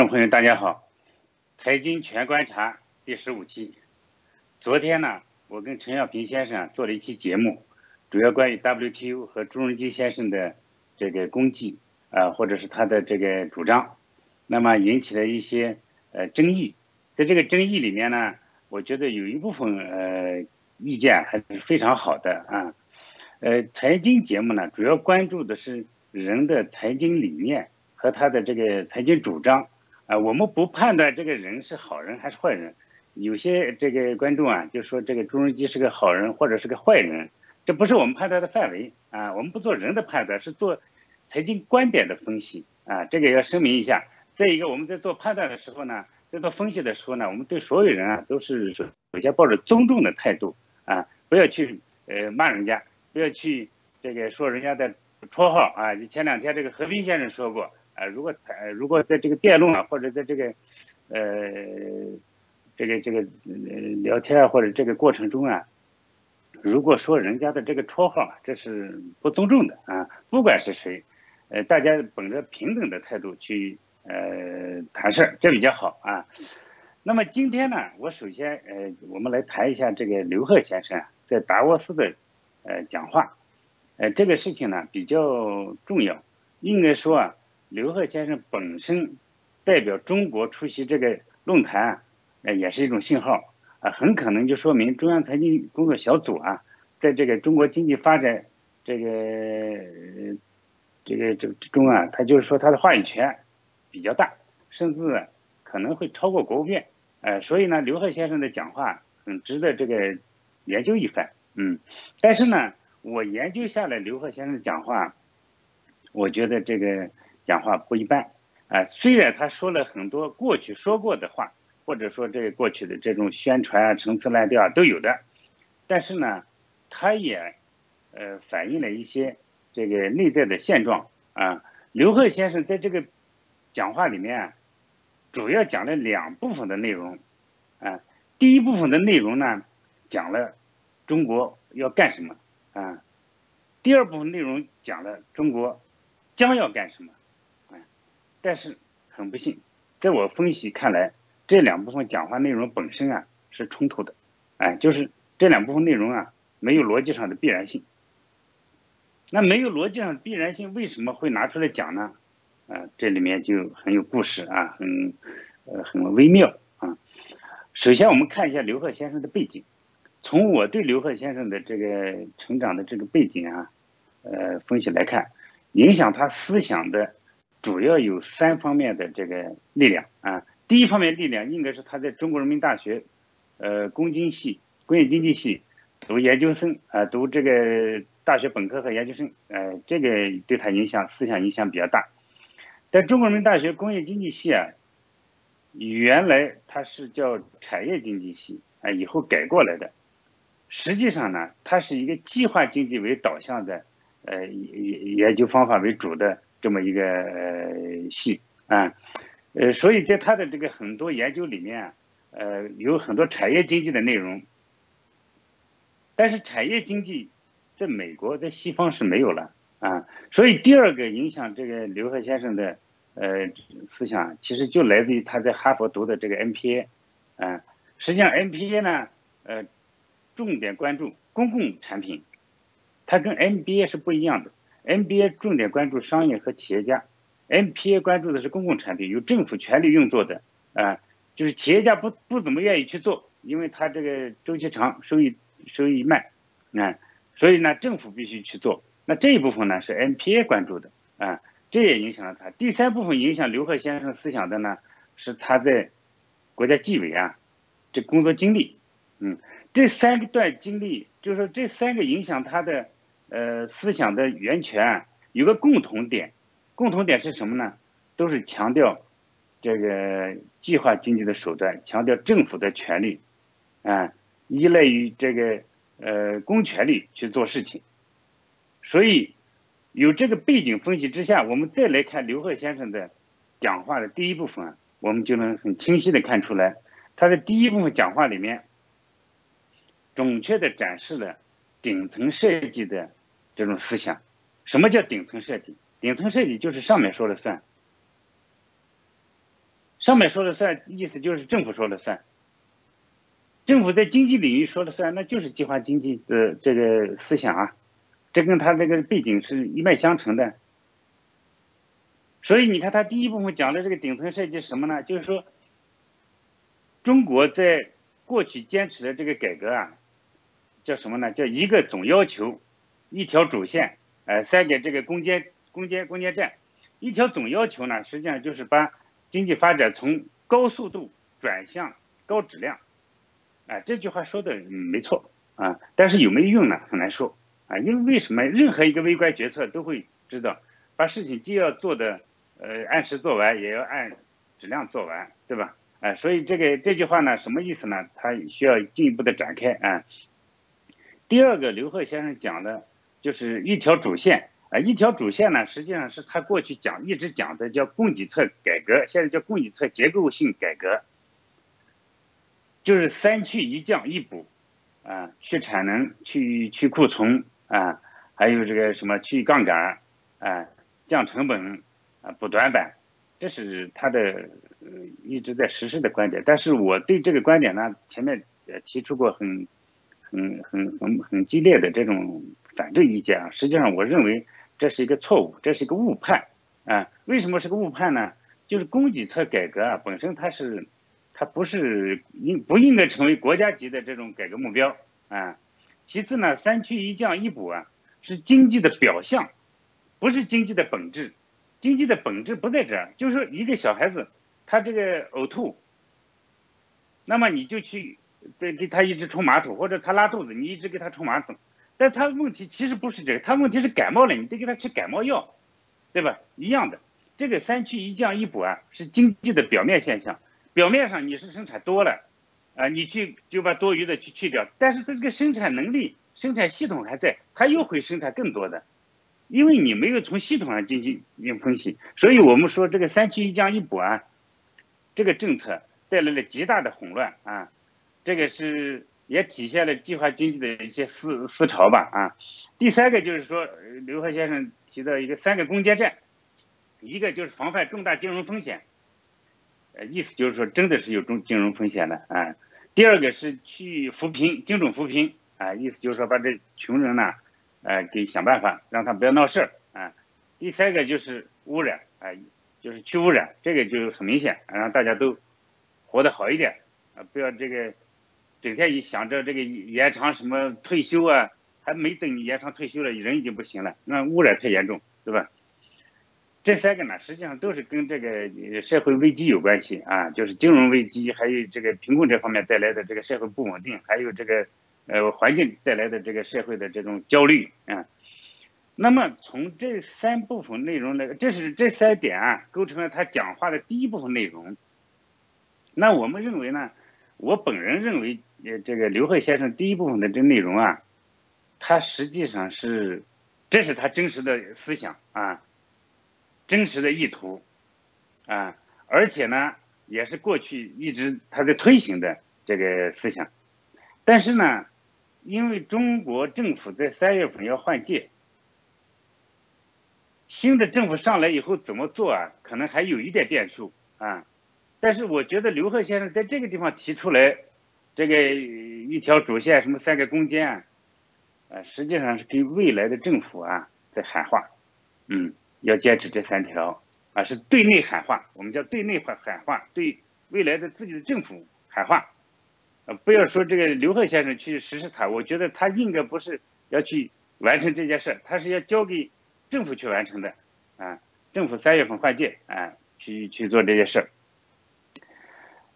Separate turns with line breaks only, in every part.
观众朋友，大家好！财经全观察第十五期。昨天呢，我跟陈小平先生做了一期节目，主要关于 WTO 和朱镕基先生的这个功绩啊，或者是他的这个主张，那么引起了一些呃争议。在这个争议里面呢，我觉得有一部分呃意见还是非常好的啊。呃，财经节目呢，主要关注的是人的财经理念和他的这个财经主张啊。我们不判断这个人是好人还是坏人。有些这个观众啊，就说这个朱镕基是个好人或者是个坏人，这不是我们判断的范围啊。我们不做人的判断，是做财经观点的分析啊。这个要声明一下。再一个，我们在做判断的时候呢，在做分析的时候呢，我们对所有人啊都是首先抱着尊重的态度啊，不要去呃骂人家。不要去这个说人家的绰号啊！前两天这个何冰先生说过啊，如果呃如果在这个辩论啊，或者在这个呃这个这个呃聊天啊，或者这个过程中啊，如果说人家的这个绰号，这是不尊重的啊！不管是谁，呃，大家本着平等的态度去呃谈事儿，这比较好啊。那么今天呢，我首先呃，我们来谈一下这个刘鹤先生在达沃斯的。呃，讲话，呃，这个事情呢比较重要。应该说啊，刘鹤先生本身代表中国出席这个论坛，呃，也是一种信号啊，很可能就说明中央财经工作小组啊，在这个中国经济发展这个这个这中啊，他就是说他的话语权比较大，甚至可能会超过国务院。呃，所以呢，刘鹤先生的讲话很值得这个研究一番。嗯，但是呢，我研究下来刘鹤先生讲话，我觉得这个讲话不一般啊。虽然他说了很多过去说过的话，或者说这过去的这种宣传啊、陈词滥调啊都有的，但是呢，他也呃反映了一些这个内在的现状啊。刘鹤先生在这个讲话里面，主要讲了两部分的内容啊。第一部分的内容呢，讲了。中国要干什么啊？第二部分内容讲了中国将要干什么？但是很不幸，在我分析看来，这两部分讲话内容本身啊是冲突的，哎，就是这两部分内容啊没有逻辑上的必然性。那没有逻辑上的必然性，为什么会拿出来讲呢？啊，这里面就很有故事啊，很呃很微妙啊。首先我们看一下刘鹤先生的背景。从我对刘鹤先生的这个成长的这个背景啊，呃，分析来看，影响他思想的主要有三方面的这个力量啊。第一方面力量应该是他在中国人民大学，呃，工经系、工业经济系读研究生啊，读这个大学本科和研究生，呃，这个对他影响思想影响比较大。在中国人民大学工业经济系啊，原来它是叫产业经济系啊，以后改过来的。实际上呢，它是一个计划经济为导向的，呃，研研究方法为主的这么一个呃系啊，呃，所以在他的这个很多研究里面，呃，有很多产业经济的内容，但是产业经济在美国在西方是没有了啊，所以第二个影响这个刘鹤先生的呃思想，其实就来自于他在哈佛读的这个 MPA 啊，实际上 MPA 呢，呃。重点关注公共产品，它跟 MBA 是不一样的。MBA 重点关注商业和企业家，MPA 关注的是公共产品，由政府全力运作的啊，就是企业家不不怎么愿意去做，因为它这个周期长，收益收益慢啊，所以呢，政府必须去做。那这一部分呢是 MPA 关注的啊，这也影响了他。第三部分影响刘鹤先生思想的呢，是他在国家纪委啊这工作经历，嗯。这三段经历，就是说这三个影响他的呃思想的源泉有个共同点，共同点是什么呢？都是强调这个计划经济的手段，强调政府的权利，啊，依赖于这个呃公权力去做事情。所以有这个背景分析之下，我们再来看刘鹤先生的讲话的第一部分，我们就能很清晰的看出来，他的第一部分讲话里面。准确的展示了顶层设计的这种思想。什么叫顶层设计？顶层设计就是上面说了算。上面说了算，意思就是政府说了算。政府在经济领域说了算，那就是计划经济的这个思想啊，这跟他这个背景是一脉相承的。所以你看，他第一部分讲的这个顶层设计什么呢？就是说，中国在过去坚持的这个改革啊，叫什么呢？叫一个总要求，一条主线，呃，三个这个攻坚攻坚攻坚战。一条总要求呢，实际上就是把经济发展从高速度转向高质量。啊，这句话说的没错啊，但是有没有用呢？很难说啊，因为为什么？任何一个微观决策都会知道，把事情既要做的呃按时做完，也要按质量做完，对吧？啊，所以这个这句话呢，什么意思呢？它需要进一步的展开啊。第二个，刘贺先生讲的就是一条主线啊，一条主线呢，实际上是他过去讲一直讲的叫供给侧改革，现在叫供给侧结构性改革。就是三去一降一补，啊，去产能，去去库存，啊，还有这个什么去杠杆，啊，降成本，啊，补短板，这是他的一直在实施的观点。但是我对这个观点呢，前面也提出过很很很很很激烈的这种反对意见啊。实际上，我认为这是一个错误，这是一个误判，啊，为什么是个误判呢？就是供给侧改革啊，本身它是。它不是应不应该成为国家级的这种改革目标啊？其次呢，三去一降一补啊，是经济的表象，不是经济的本质。经济的本质不在这儿，就是说一个小孩子他这个呕吐，那么你就去给给他一直冲马桶，或者他拉肚子，你一直给他冲马桶。但他问题其实不是这个，他问题是感冒了，你得给他吃感冒药，对吧？一样的，这个三去一降一补啊，是经济的表面现象。表面上你是生产多了，啊，你去就把多余的去去掉，但是这个生产能力、生产系统还在，它又会生产更多的，因为你没有从系统上进行进行分析，所以我们说这个三去一降一补啊，这个政策带来了极大的混乱啊，这个是也体现了计划经济的一些思思潮吧啊。第三个就是说，刘贺先生提到一个三个攻坚战，一个就是防范重大金融风险。呃，意思就是说，真的是有中金融风险的啊。第二个是去扶贫，精准扶贫啊，意思就是说把这穷人呢，呃，给想办法让他不要闹事儿啊。第三个就是污染啊，就是去污染，这个就很明显，让大家都活得好一点啊，不要这个整天一想着这个延长什么退休啊，还没等你延长退休了，人已经不行了，那污染太严重，对吧？这三个呢，实际上都是跟这个社会危机有关系啊，就是金融危机，还有这个贫困这方面带来的这个社会不稳定，还有这个呃环境带来的这个社会的这种焦虑啊。那么从这三部分内容呢，这是这三点啊，构成了他讲话的第一部分内容。那我们认为呢，我本人认为，呃，这个刘鹤先生第一部分的这内容啊，他实际上是，这是他真实的思想啊。真实的意图，啊，而且呢，也是过去一直他在推行的这个思想，但是呢，因为中国政府在三月份要换届，新的政府上来以后怎么做啊，可能还有一点变数啊，但是我觉得刘贺先生在这个地方提出来这个一条主线，什么三个攻坚啊，呃，实际上是给未来的政府啊在喊话，嗯。要坚持这三条啊，是对内喊话，我们叫对内喊喊话，对未来的自己的政府喊话，呃，不要说这个刘贺先生去实施它，我觉得他应该不是要去完成这件事，他是要交给政府去完成的啊，政府三月份换届啊，去去做这件事。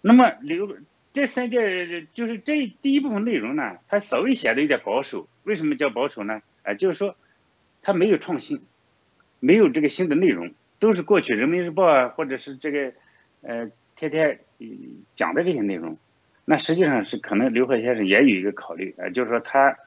那么刘这三件就是这第一部分内容呢，它稍微显得有点保守，为什么叫保守呢？啊，就是说它没有创新。没有这个新的内容，都是过去人民日报啊，或者是这个，呃，天天讲的这些内容。那实际上是可能刘鹤先生也有一个考虑啊，就是说他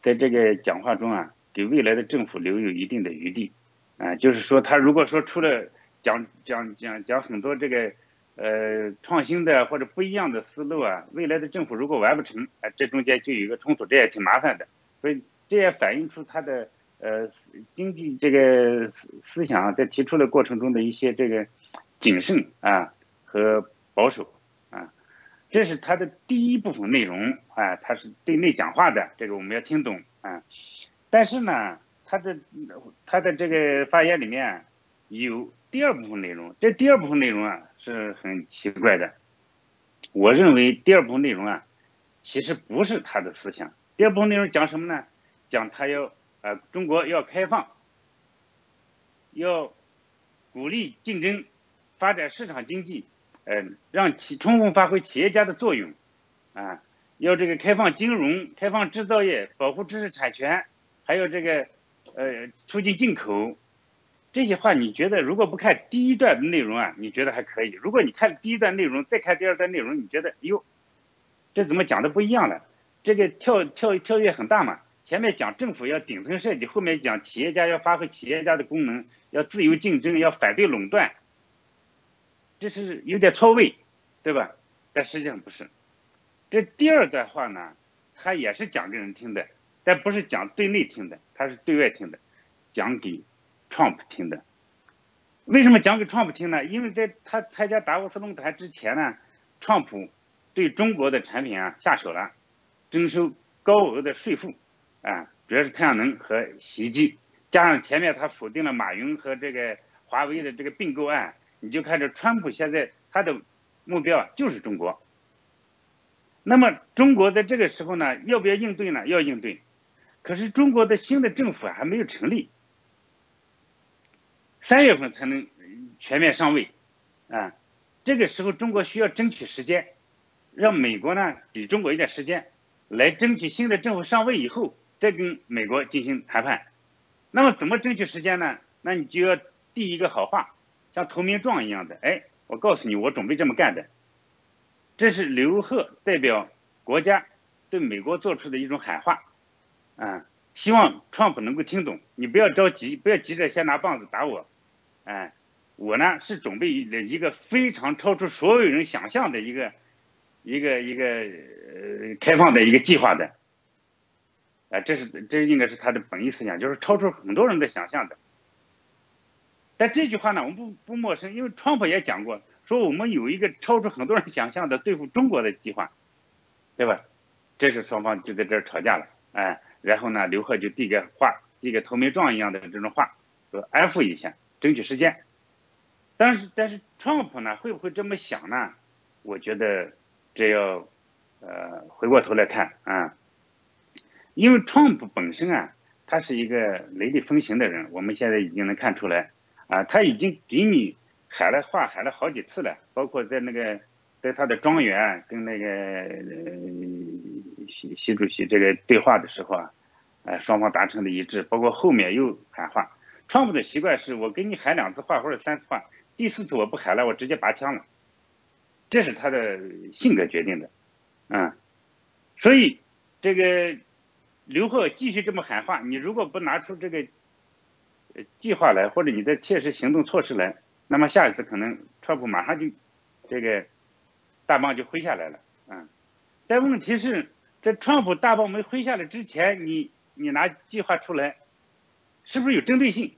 在这个讲话中啊，给未来的政府留有一定的余地啊，就是说他如果说出了讲讲讲讲很多这个呃创新的或者不一样的思路啊，未来的政府如果完不成，啊，这中间就有一个冲突，这也挺麻烦的。所以这也反映出他的。呃，经济这个思思想在提出的过程中的一些这个谨慎啊和保守啊，这是他的第一部分内容啊，他是对内讲话的，这个我们要听懂啊。但是呢，他的他的这个发言里面有第二部分内容，这第二部分内容啊是很奇怪的。我认为第二部分内容啊，其实不是他的思想。第二部分内容讲什么呢？讲他要呃中国要开放，要鼓励竞争，发展市场经济，嗯，让企充分发挥企业家的作用，啊，要这个开放金融，开放制造业，保护知识产权，还有这个呃促进进口。这些话你觉得如果不看第一段的内容啊，你觉得还可以；如果你看第一段内容，再看第二段内容，你觉得哟，这怎么讲的不一样了？这个跳跳跳跃很大嘛。前面讲政府要顶层设计，后面讲企业家要发挥企业家的功能，要自由竞争，要反对垄断，这是有点错位，对吧？但实际上不是。这第二段话呢，他也是讲给人听的，但不是讲对内听的，他是对外听的，讲给。Trump 听的，为什么讲给 Trump 听呢？因为在他参加达沃斯论坛之前呢，Trump 对中国的产品啊下手了，征收高额的税负，啊，主要是太阳能和洗衣机，加上前面他否定了马云和这个华为的这个并购案，你就看这川普现在他的目标啊就是中国。那么中国在这个时候呢，要不要应对呢？要应对，可是中国的新的政府还没有成立。三月份才能全面上位，啊，这个时候中国需要争取时间，让美国呢给中国一点时间，来争取新的政府上位以后再跟美国进行谈判。那么怎么争取时间呢？那你就要递一个好话，像投名状一样的，哎，我告诉你，我准备这么干的。这是刘鹤代表国家对美国做出的一种喊话，啊，希望 Trump 能够听懂，你不要着急，不要急着先拿棒子打我。哎，我呢是准备了一个非常超出所有人想象的一个一个一个呃开放的一个计划的，啊，这是这应该是他的本意思想，就是超出很多人的想象的。但这句话呢，我们不不陌生，因为川普也讲过，说我们有一个超出很多人想象的对付中国的计划，对吧？这是双方就在这儿吵架了，哎，然后呢，刘鹤就递个话，递个投名状一样的这种话，说 F 一下。争取时间，但是但是 Trump 呢会不会这么想呢？我觉得这要呃回过头来看啊，因为 Trump 本身啊，他是一个雷厉风行的人，我们现在已经能看出来啊，他已经给你喊了话喊了好几次了，包括在那个在他的庄园跟那个习习主席这个对话的时候啊，呃双方达成的一致，包括后面又喊话。川普的习惯是我给你喊两次话或者三次话，第四次我不喊了，我直接拔枪了，这是他的性格决定的，嗯，所以这个刘鹤继续这么喊话，你如果不拿出这个计划来，或者你的切实行动措施来，那么下一次可能川普马上就这个大棒就挥下来了，嗯，但问题是，在川普大棒没挥下来之前，你你拿计划出来，是不是有针对性？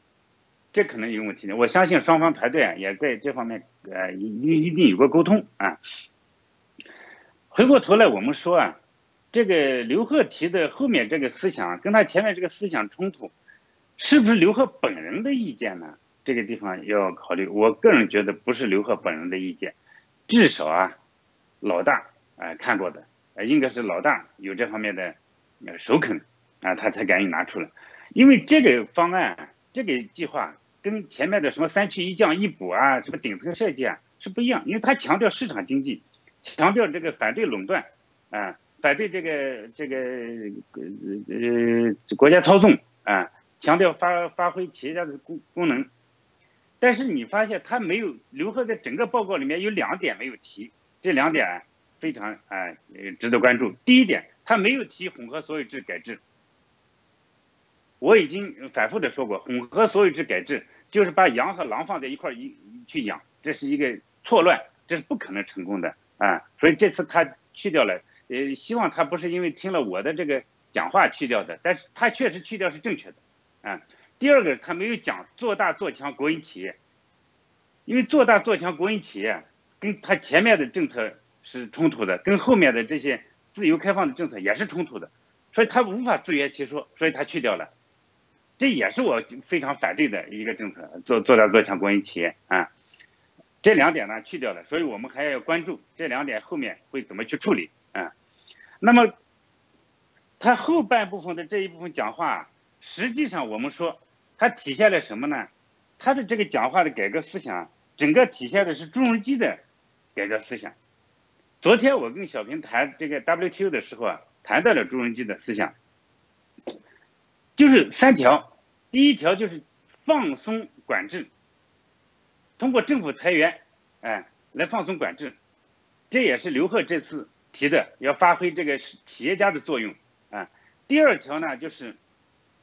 这可能有问题的，我相信双方团队啊也在这方面呃一一定有过沟通啊。回过头来我们说啊，这个刘鹤提的后面这个思想跟他前面这个思想冲突，是不是刘鹤本人的意见呢？这个地方要考虑。我个人觉得不是刘鹤本人的意见，至少啊，老大啊看过的，应该是老大有这方面的首肯啊，他才敢于拿出来，因为这个方案这个计划。跟前面的什么三去一降一补啊，什么顶层设计啊是不一样，因为他强调市场经济，强调这个反对垄断，啊，反对这个这个呃呃国家操纵啊，强调发发挥企业家的功功能。但是你发现他没有刘贺在整个报告里面有两点没有提，这两点非常啊值得关注。第一点，他没有提混合所有制改制。我已经反复的说过，混合所有制改制就是把羊和狼放在一块儿一去养，这是一个错乱，这是不可能成功的啊！所以这次他去掉了，呃，希望他不是因为听了我的这个讲话去掉的，但是他确实去掉是正确的啊。第二个，他没有讲做大做强国营企业，因为做大做强国营企业跟他前面的政策是冲突的，跟后面的这些自由开放的政策也是冲突的，所以他无法自圆其说，所以他去掉了。这也是我非常反对的一个政策，做做大做强国营企业啊。这两点呢去掉了，所以我们还要关注这两点后面会怎么去处理啊。那么他后半部分的这一部分讲话，实际上我们说它体现了什么呢？他的这个讲话的改革思想，整个体现的是朱镕基的改革思想。昨天我跟小平谈这个 WTO 的时候啊，谈到了朱镕基的思想。就是三条，第一条就是放松管制，通过政府裁员，哎，来放松管制，这也是刘鹤这次提的，要发挥这个企业家的作用啊。第二条呢，就是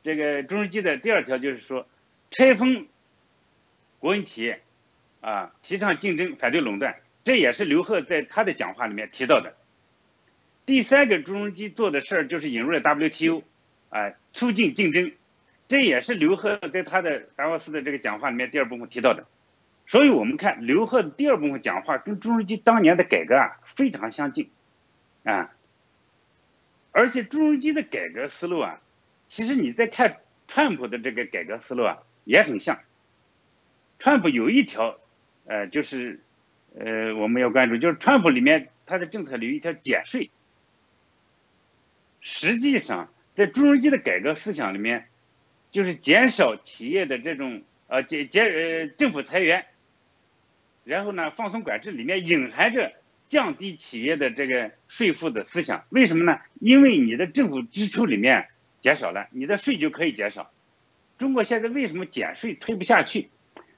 这个中日基的第二条就是说，拆分国营企业，啊，提倡竞争，反对垄断，这也是刘鹤在他的讲话里面提到的。第三个朱镕基做的事儿就是引入了 WTO。啊，促进竞争，这也是刘鹤在他的达沃斯的这个讲话里面第二部分提到的。所以我们看刘鹤的第二部分讲话跟朱镕基当年的改革啊非常相近，啊，而且朱镕基的改革思路啊，其实你在看川普的这个改革思路啊也很像。川普有一条，呃，就是呃我们要关注，就是川普里面他的政策里有一条减税，实际上。在朱镕基的改革思想里面，就是减少企业的这种呃减减呃政府裁员，然后呢放松管制，里面隐含着降低企业的这个税负的思想。为什么呢？因为你的政府支出里面减少了，你的税就可以减少。中国现在为什么减税推不下去？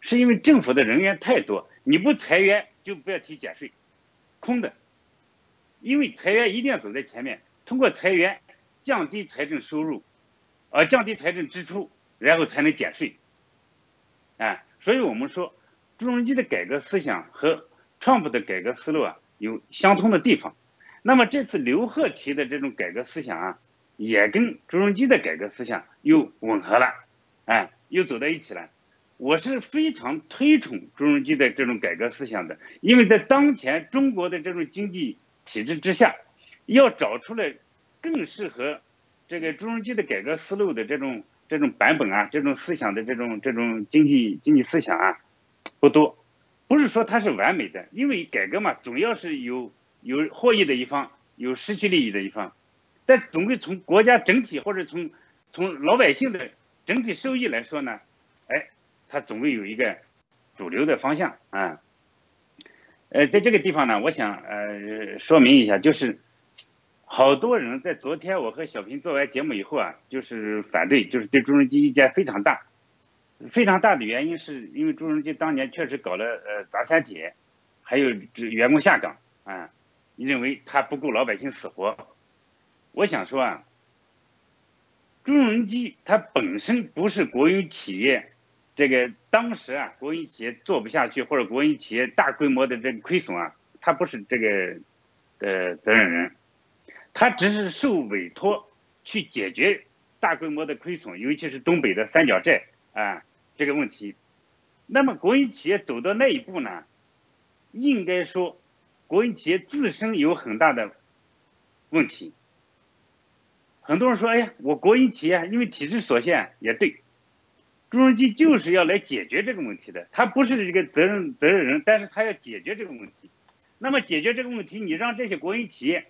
是因为政府的人员太多，你不裁员就不要提减税，空的。因为裁员一定要走在前面，通过裁员。降低财政收入，呃，降低财政支出，然后才能减税，哎，所以我们说，朱镕基的改革思想和川普的改革思路啊有相通的地方。那么这次刘鹤提的这种改革思想啊，也跟朱镕基的改革思想又吻合了，哎，又走在一起了。我是非常推崇朱镕基的这种改革思想的，因为在当前中国的这种经济体制之下，要找出来。更适合这个朱镕基的改革思路的这种这种版本啊，这种思想的这种这种经济经济思想啊，不多，不是说它是完美的，因为改革嘛，总要是有有获益的一方，有失去利益的一方，但总归从国家整体或者从从老百姓的整体收益来说呢，哎，它总归有一个主流的方向啊。呃，在这个地方呢，我想呃说明一下，就是。好多人在昨天我和小平做完节目以后啊，就是反对，就是对朱镕基意见非常大，非常大的原因是因为朱镕基当年确实搞了呃砸三铁，还有这员工下岗啊，认为他不顾老百姓死活。我想说啊，朱镕基他本身不是国有企业，这个当时啊国营企业做不下去或者国营企业大规模的这个亏损啊，他不是这个呃责任人。他只是受委托去解决大规模的亏损，尤其是东北的三角债啊这个问题。那么国营企业走到那一步呢，应该说国营企业自身有很大的问题。很多人说：“哎呀，我国营企业因为体制所限，也对。”朱镕基就是要来解决这个问题的，他不是这个责任责任人，但是他要解决这个问题。那么解决这个问题，你让这些国营企业。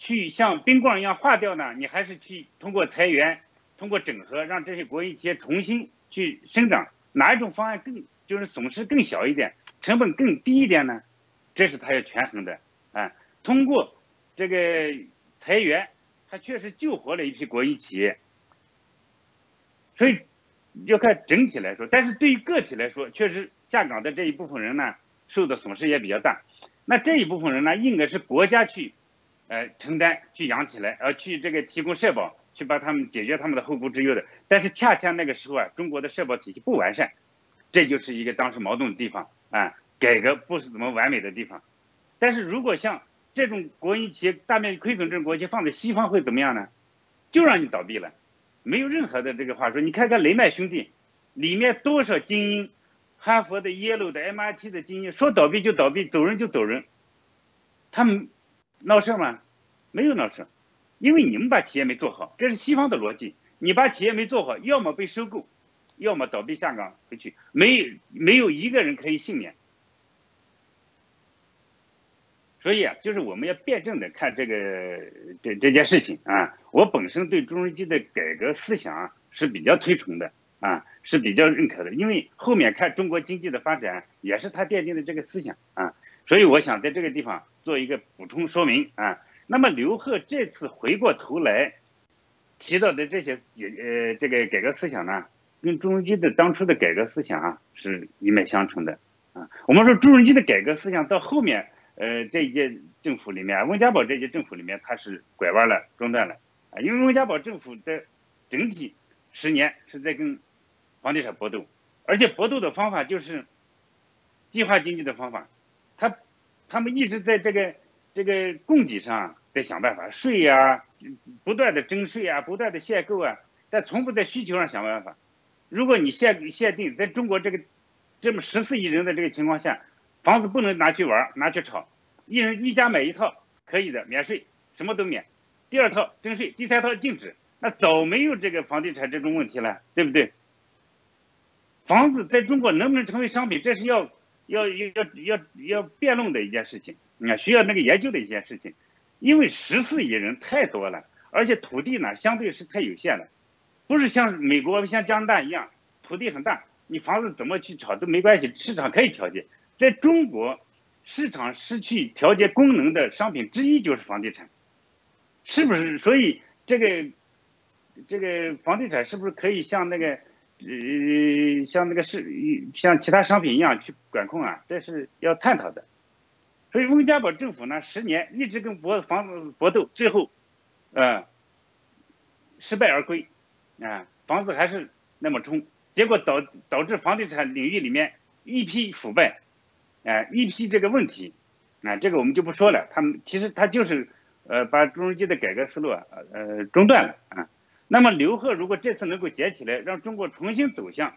去像冰棍一样化掉呢？你还是去通过裁员、通过整合，让这些国营企业重新去生长？哪一种方案更就是损失更小一点，成本更低一点呢？这是他要权衡的啊。通过这个裁员，他确实救活了一批国营企业，所以要看整体来说。但是对于个体来说，确实下岗的这一部分人呢，受的损失也比较大。那这一部分人呢，应该是国家去。呃，承担去养起来，呃，去这个提供社保，去把他们解决他们的后顾之忧的。但是恰恰那个时候啊，中国的社保体系不完善，这就是一个当时矛盾的地方啊，改革不是怎么完美的地方。但是如果像这种国营企业大面积亏损这种国企放在西方会怎么样呢？就让你倒闭了，没有任何的这个话说。你看看雷曼兄弟里面多少精英，哈佛的、耶鲁的、MIT 的精英，说倒闭就倒闭，走人就走人，他们闹事吗？没有闹事，因为你们把企业没做好，这是西方的逻辑。你把企业没做好，要么被收购，要么倒闭下岗回去，没没有一个人可以幸免。所以啊，就是我们要辩证的看这个这这件事情啊。我本身对朱镕基的改革思想是比较推崇的啊，是比较认可的。因为后面看中国经济的发展，也是他奠定的这个思想啊。所以我想在这个地方做一个补充说明啊。那么刘鹤这次回过头来提到的这些解呃这个改革思想呢，跟朱镕基的当初的改革思想啊是一脉相承的啊。我们说朱镕基的改革思想到后面。呃，这一届政府里面，温家宝这届政府里面，他是拐弯了，中断了啊。因为温家宝政府的整体十年是在跟房地产搏斗，而且搏斗的方法就是计划经济的方法，他们一直在这个这个供给上在想办法，税呀，不断的征税啊，不断的限购啊，但从不在需求上想办法。如果你限限定在中国这个这么十四亿人的这个情况下。房子不能拿去玩，拿去炒，一人一家买一套可以的，免税，什么都免。第二套征税，第三套禁止，那早没有这个房地产这种问题了，对不对？房子在中国能不能成为商品，这是要要要要要要辩论的一件事情，你看需要那个研究的一件事情，因为十四亿人太多了，而且土地呢相对是太有限了，不是像美国像加拿大一样土地很大，你房子怎么去炒都没关系，市场可以调节。在中国，市场失去调节功能的商品之一就是房地产，是不是？所以这个这个房地产是不是可以像那个呃像那个是像其他商品一样去管控啊？这是要探讨的。所以温家宝政府呢，十年一直跟博房子搏斗，最后呃失败而归啊，房子还是那么冲，结果导导致房地产领域里面一批腐败。哎，一批这个问题，啊，这个我们就不说了。他们其实他就是，呃，把朱镕基的改革思路啊，呃，中断了啊。那么刘鹤如果这次能够捡起来，让中国重新走向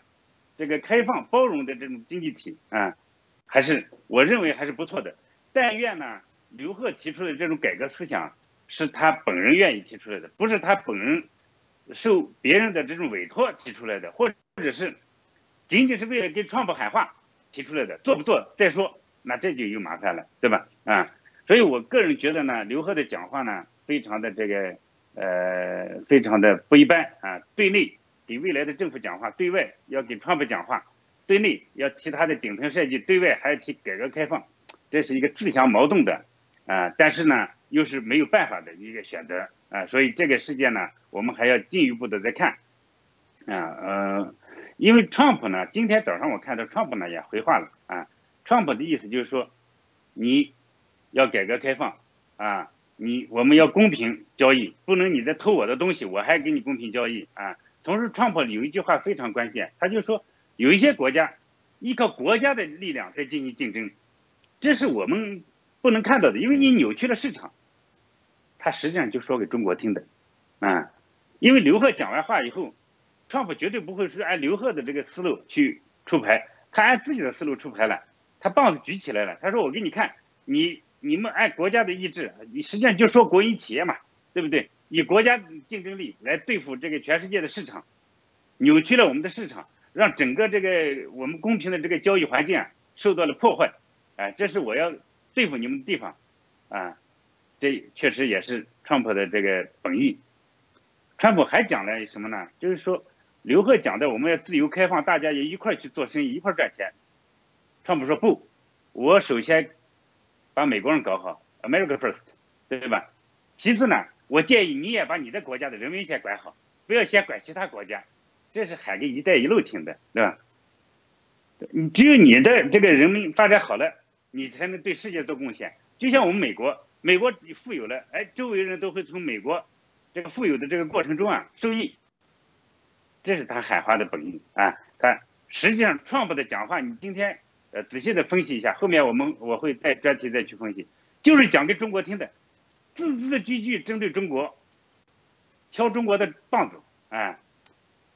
这个开放包容的这种经济体啊，还是我认为还是不错的。但愿呢，刘鹤提出的这种改革思想是他本人愿意提出来的，不是他本人受别人的这种委托提出来的，或者是仅仅是为了给川普喊话。提出来的做不做再说，那这就有麻烦了，对吧？啊，所以我个人觉得呢，刘鹤的讲话呢，非常的这个呃，非常的不一般啊。对内给未来的政府讲话，对外要给川普讲话，对内要提他的顶层设计，对外还要提改革开放，这是一个自相矛盾的啊。但是呢，又是没有办法的一个选择啊。所以这个事件呢，我们还要进一步的再看啊，呃。因为 Trump 呢，今天早上我看到 Trump 呢也回话了啊，Trump 的意思就是说，你要改革开放啊，你我们要公平交易，不能你在偷我的东西，我还给你公平交易啊。同时川普有一句话非常关键，他就说有一些国家依靠国家的力量在进行竞争，这是我们不能看到的，因为你扭曲了市场。他实际上就说给中国听的啊，因为刘鹤讲完话以后。川普绝对不会是按刘鹤的这个思路去出牌，他按自己的思路出牌了，他棒子举起来了，他说：“我给你看，你你们按国家的意志，你实际上就说国营企业嘛，对不对？以国家竞争力来对付这个全世界的市场，扭曲了我们的市场，让整个这个我们公平的这个交易环境啊受到了破坏，哎，这是我要对付你们的地方，啊，这确实也是川普的这个本意。川普还讲了什么呢？就是说。刘鹤讲的，我们要自由开放，大家也一块去做生意，一块赚钱。川普说不，我首先把美国人搞好，America first，对吧？其次呢，我建议你也把你的国家的人民先管好，不要先管其他国家。这是喊给“一带一路”听的，对吧？你只有你的这个人民发展好了，你才能对世界做贡献。就像我们美国，美国你富有了，哎，周围人都会从美国这个富有的这个过程中啊受益。这是他喊话的本意啊！他实际上，Trump 的讲话，你今天呃仔细的分析一下，后面我们我会在专题再去分析，就是讲给中国听的，字字句句针对中国，敲中国的棒子啊！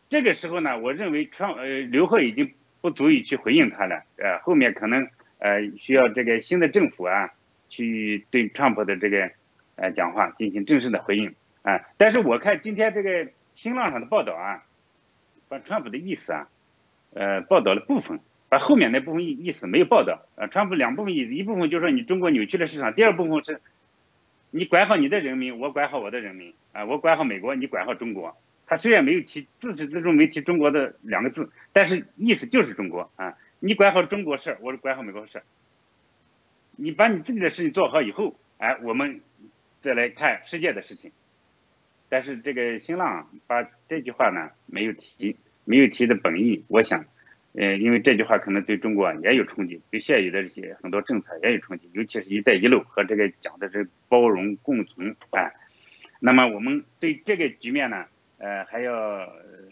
这个时候呢，我认为川呃刘鹤已经不足以去回应他了，呃，后面可能呃需要这个新的政府啊，去对川普的这个呃讲话进行正式的回应啊。但是我看今天这个新浪上的报道啊，把川普的意思啊，呃，报道了部分，把后面那部分意意思没有报道。呃，川普两部分意思，一部分就是说你中国扭曲了市场，第二部分是，你管好你的人民，我管好我的人民啊，我管好美国，你管好中国。他虽然没有提自始至终没提中国的两个字，但是意思就是中国啊！你管好中国事我管好美国事你把你自己的事情做好以后，哎，我们再来看世界的事情。但是这个新浪把这句话呢没有提，没有提的本意，我想，呃，因为这句话可能对中国也有冲击，对现有的这些很多政策也有冲击，尤其是一带一路和这个讲的是包容共存啊。那么我们对这个局面呢？呃，还要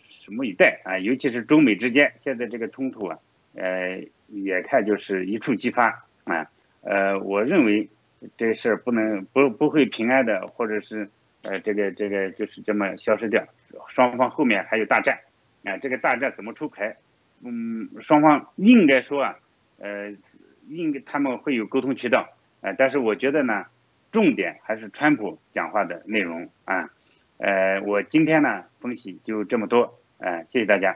拭目以待啊！尤其是中美之间现在这个冲突啊，呃，眼看就是一触即发啊。呃，我认为这事儿不能不不会平安的，或者是呃，这个这个就是这么消失掉。双方后面还有大战啊，这个大战怎么出牌？嗯，双方应该说啊，呃，应该他们会有沟通渠道啊，但是我觉得呢，重点还是川普讲话的内容啊。呃，我今天呢分析就这么多，呃，谢谢大家。